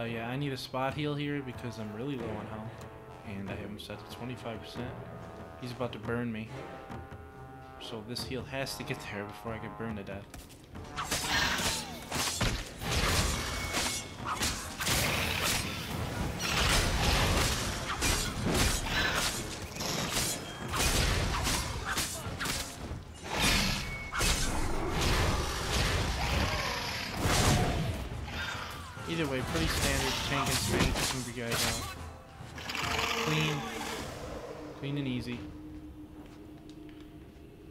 Uh, yeah, I need a spot heal here because I'm really low on health. And I have him set to 25%. He's about to burn me. So this heal has to get there before I get burned to death. Either way, pretty standard tank and spank to move you guys out. Clean. Clean and easy.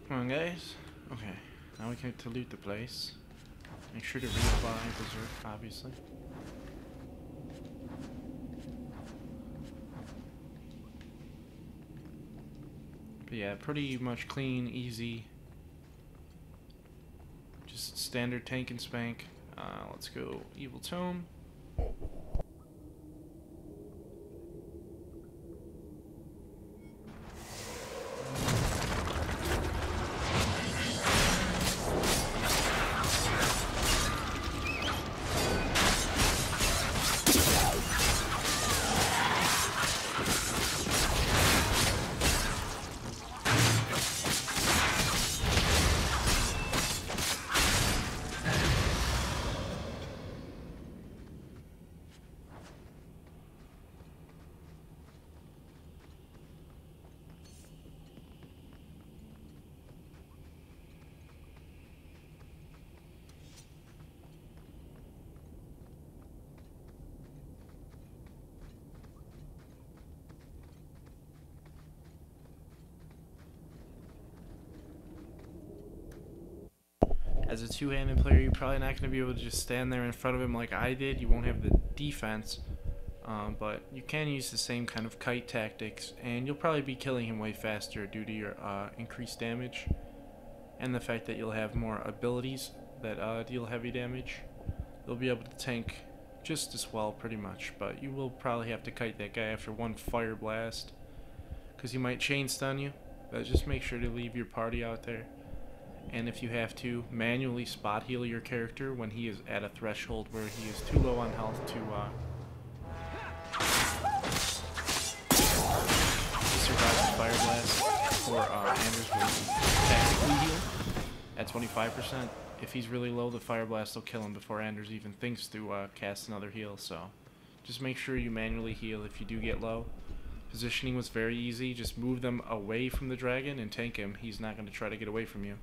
Come on, guys. Okay, now we can to loot the place. Make sure to reapply Berserk, obviously. But yeah, pretty much clean, easy. Just standard tank and spank. Uh, let's go Evil Tome. Thank you. As a two-handed player, you're probably not going to be able to just stand there in front of him like I did. You won't have the defense, um, but you can use the same kind of kite tactics, and you'll probably be killing him way faster due to your uh, increased damage and the fact that you'll have more abilities that uh, deal heavy damage. You'll be able to tank just as well, pretty much, but you will probably have to kite that guy after one fire blast because he might chain stun you. But just make sure to leave your party out there and if you have to manually spot heal your character when he is at a threshold where he is too low on health to uh, survive the fire blast or uh, Anders will tactically heal at 25%. If he's really low, the fire blast will kill him before Anders even thinks to uh, cast another heal. So just make sure you manually heal if you do get low. Positioning was very easy. Just move them away from the dragon and tank him. He's not going to try to get away from you.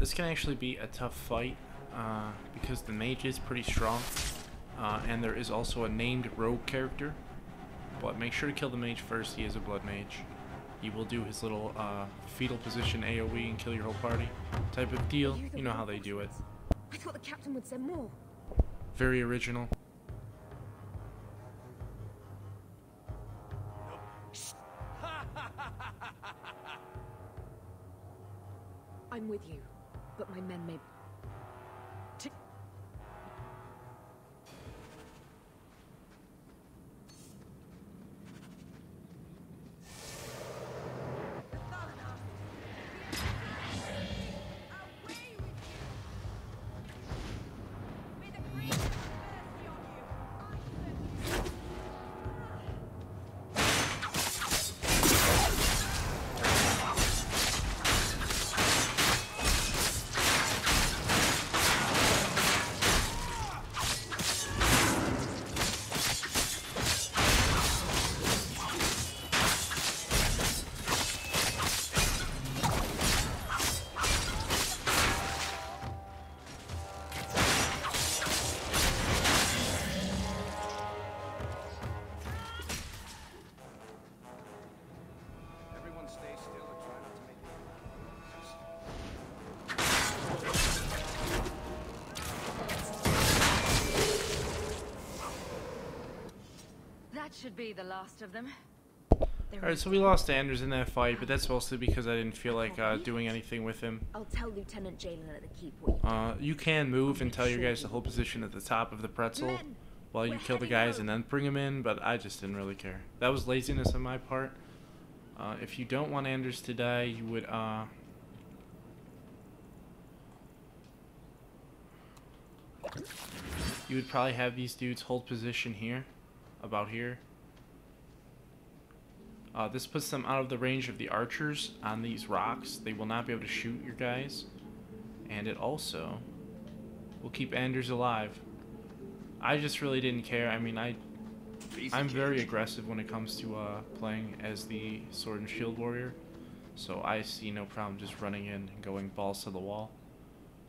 This can actually be a tough fight uh, because the mage is pretty strong uh, and there is also a named rogue character but make sure to kill the mage first, he is a blood mage. He will do his little uh, fetal position AoE and kill your whole party type of deal. You know how they do it. I thought the captain would send more. Very original. I'm with you, but my men may... should be the last of them. Alright, so we lost Anders in that fight, but that's mostly because I didn't feel like uh, doing anything with him. I'll tell Lieutenant Jalen at the keep what you Uh, you can move and tell your guys to hold position at the top of the pretzel while you kill the guys and then bring them in, but I just didn't really care. That was laziness on my part. Uh, if you don't want Anders to die, you would, uh... You would probably have these dudes hold position here, about here. Uh, this puts them out of the range of the archers on these rocks. They will not be able to shoot your guys. And it also will keep Anders alive. I just really didn't care. I mean, I I'm very aggressive when it comes to uh, playing as the sword and shield warrior, so I see no problem just running in and going balls to the wall.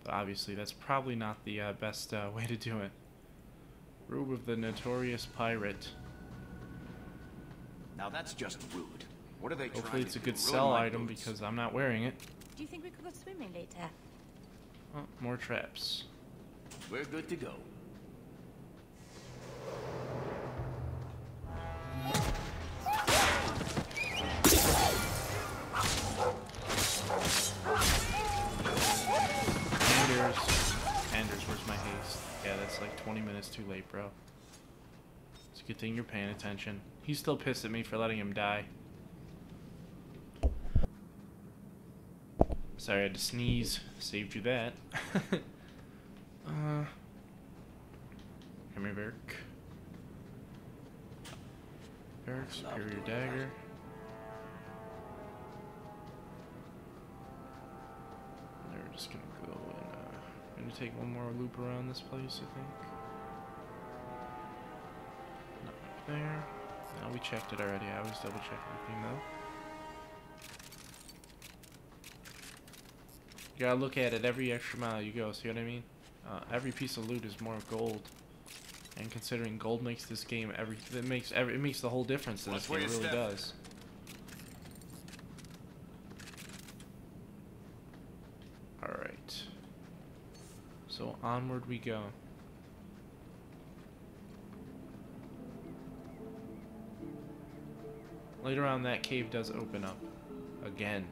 But obviously, that's probably not the uh, best uh, way to do it. Rube of the Notorious Pirate. Now that's just rude. What are they Hopefully, trying it's a good sell item boots? because I'm not wearing it. Do you think we could go swimming later? Oh, more traps. we're good to go. Anders. Anders, where's my haste? Yeah, that's like 20 minutes too late, bro. It's a good thing you're paying attention. He's still pissed at me for letting him die. Sorry, I had to sneeze. Saved you that. uh, come here, Varric. Varric, Superior Dagger. We're just gonna go and uh, gonna take one more loop around this place, I think. There. No, we checked it already. I always double check everything though. You gotta look at it every extra mile you go. See what I mean? Uh, every piece of loot is more gold. And considering gold makes this game every, it makes every, it makes the whole difference in this game. It really step. does. Alright. So onward we go. Later on, that cave does open up. Again.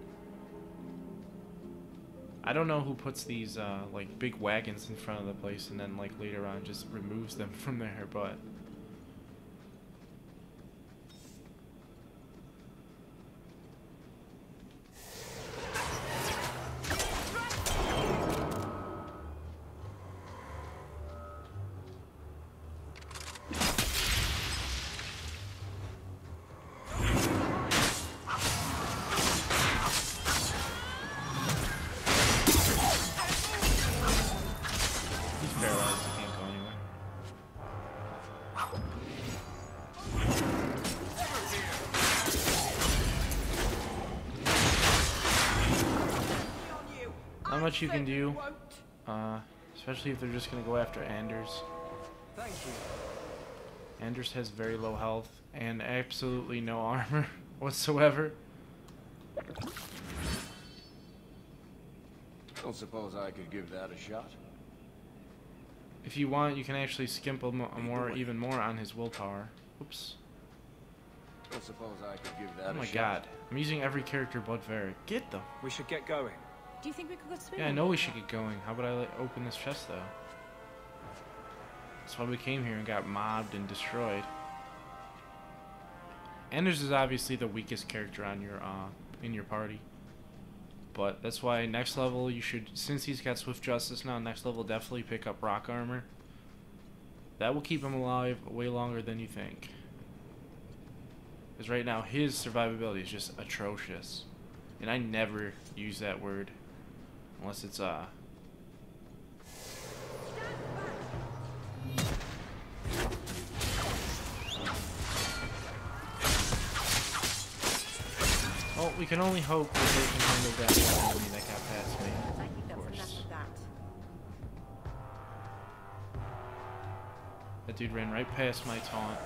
I don't know who puts these, uh, like, big wagons in front of the place and then, like, later on just removes them from there, but... much you can do, uh, especially if they're just gonna go after Anders. Thank you. Anders has very low health and absolutely no armor whatsoever. Don't suppose I could give that a shot. If you want, you can actually skimp a more, even more on his willpower. Oops. Don't suppose I could give that Oh a my god. I'm using every character but Varric. Get them. We should get going. Do you think we could go swimming? Yeah, I know we should get going. How about I like, open this chest though? That's why we came here and got mobbed and destroyed. Anders is obviously the weakest character on your uh in your party. But that's why next level you should since he's got Swift Justice now, next level definitely pick up rock armor. That will keep him alive way longer than you think. Because right now his survivability is just atrocious. And I never use that word unless it's uh Well, we can only hope that they can handle that one enemy that got past me. I think Of enough course. of that. That dude ran right past my taunt.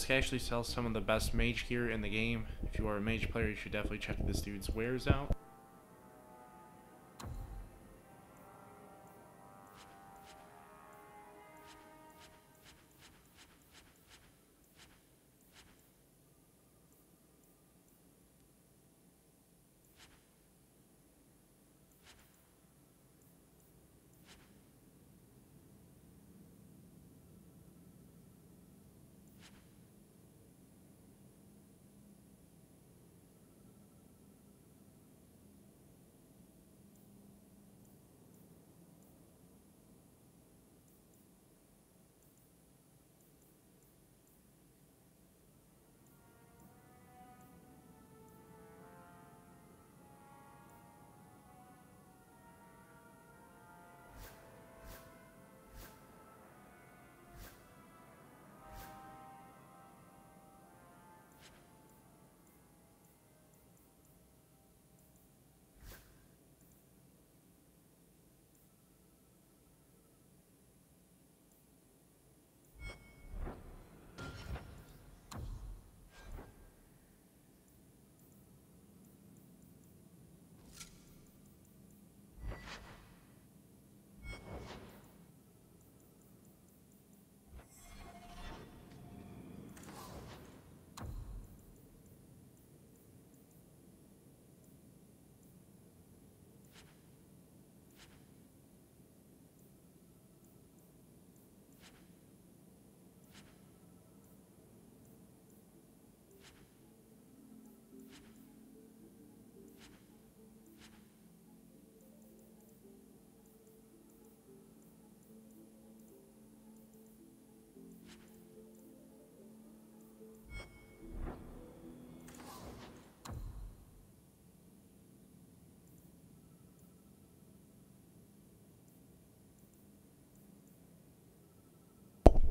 This guy actually sells some of the best mage gear in the game. If you are a mage player, you should definitely check this dude's wares out.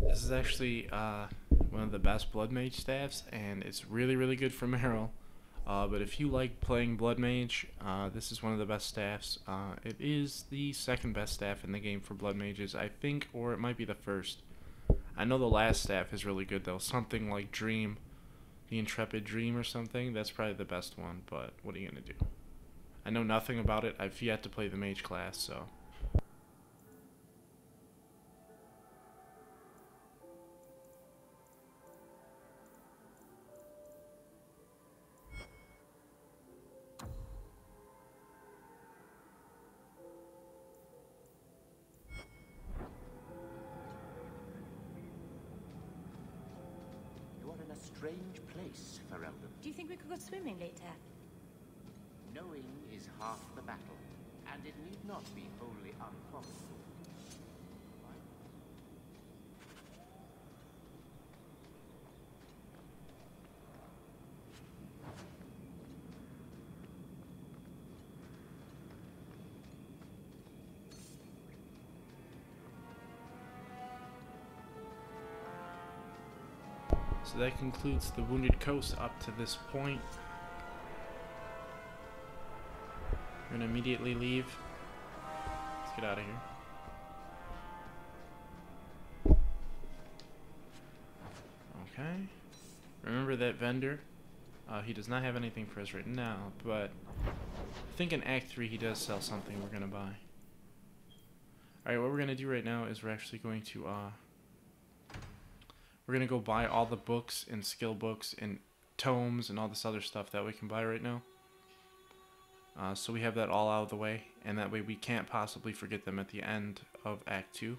This is actually uh, one of the best Blood Mage staffs, and it's really, really good for Merrill. Uh, but if you like playing Blood Mage, uh, this is one of the best staffs. Uh, it is the second best staff in the game for Blood Mages, I think, or it might be the first. I know the last staff is really good, though. Something like Dream, the Intrepid Dream or something. That's probably the best one, but what are you going to do? I know nothing about it. I've yet to play the Mage class, so... So that concludes the Wounded Coast up to this point. We're gonna immediately leave. Let's get out of here. Okay. Remember that vendor? Uh, he does not have anything for us right now, but I think in Act 3 he does sell something we're gonna buy. Alright, what we're gonna do right now is we're actually going to, uh, we're gonna go buy all the books and skill books and tomes and all this other stuff that we can buy right now. Uh, so we have that all out of the way, and that way we can't possibly forget them at the end of Act 2.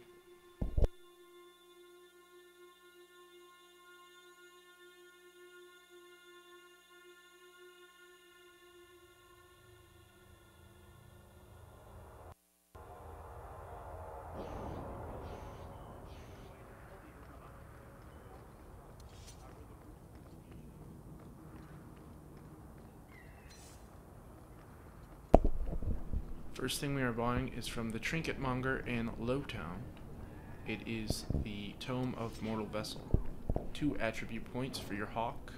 First thing we are buying is from the Trinket Monger in Lowtown. It is the Tome of Mortal Vessel. Two attribute points for your Hawke.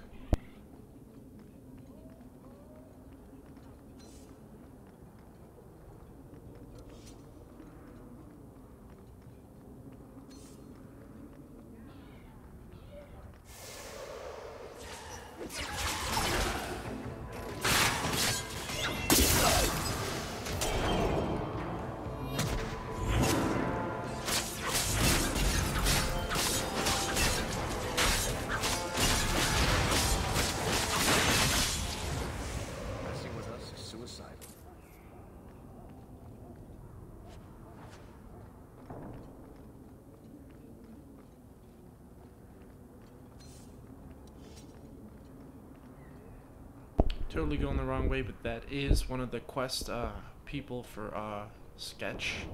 Totally going the wrong way, but that is one of the quest uh, people for uh, Sketch,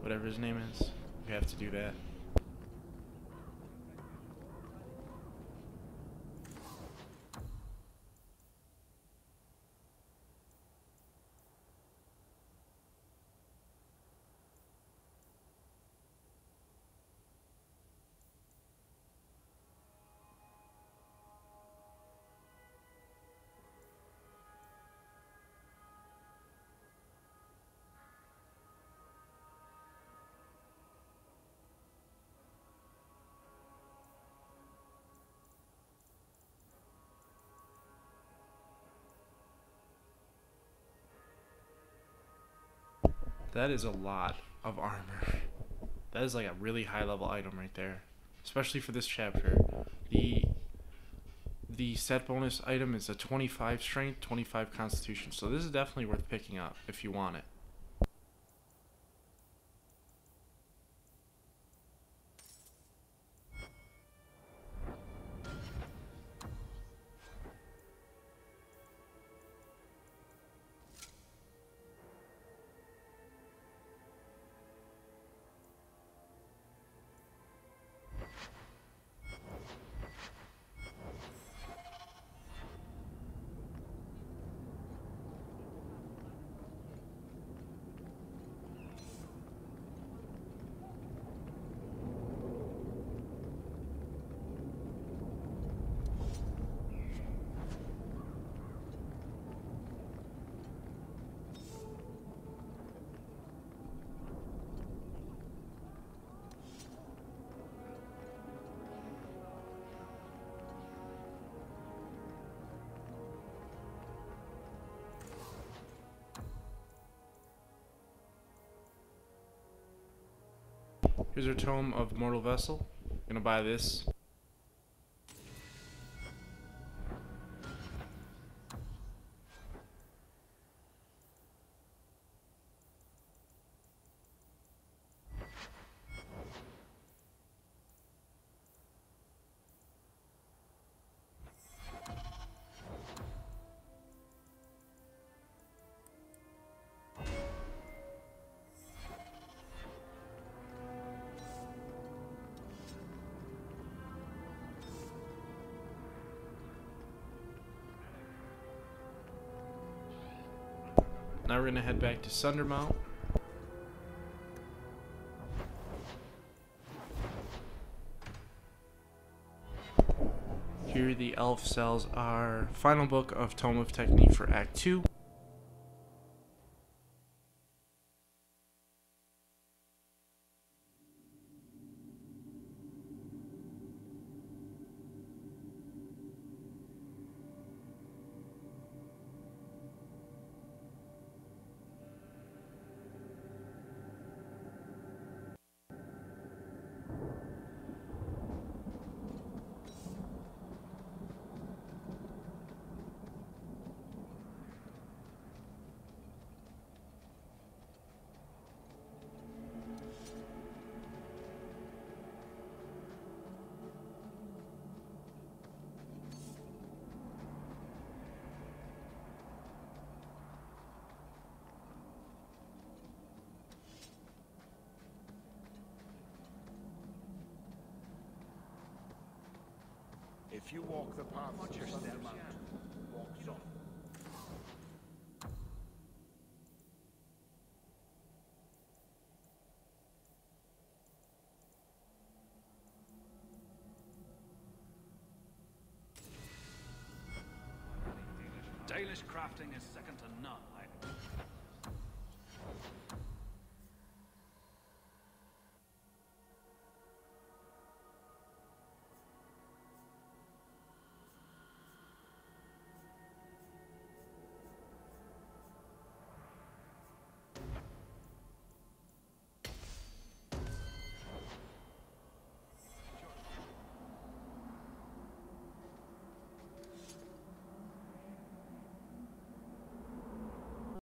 whatever his name is. We have to do that. That is a lot of armor. That is like a really high level item right there. Especially for this chapter. The the set bonus item is a 25 strength, 25 constitution. So this is definitely worth picking up if you want it. Here's our tome of Mortal Vessel. Gonna buy this. Now we're gonna head back to Sundermount. Here the elf sells our final book of Tome of Technique for Act 2. If you walk the path of Sundermount, walk soft. Dalish crafting is second to none.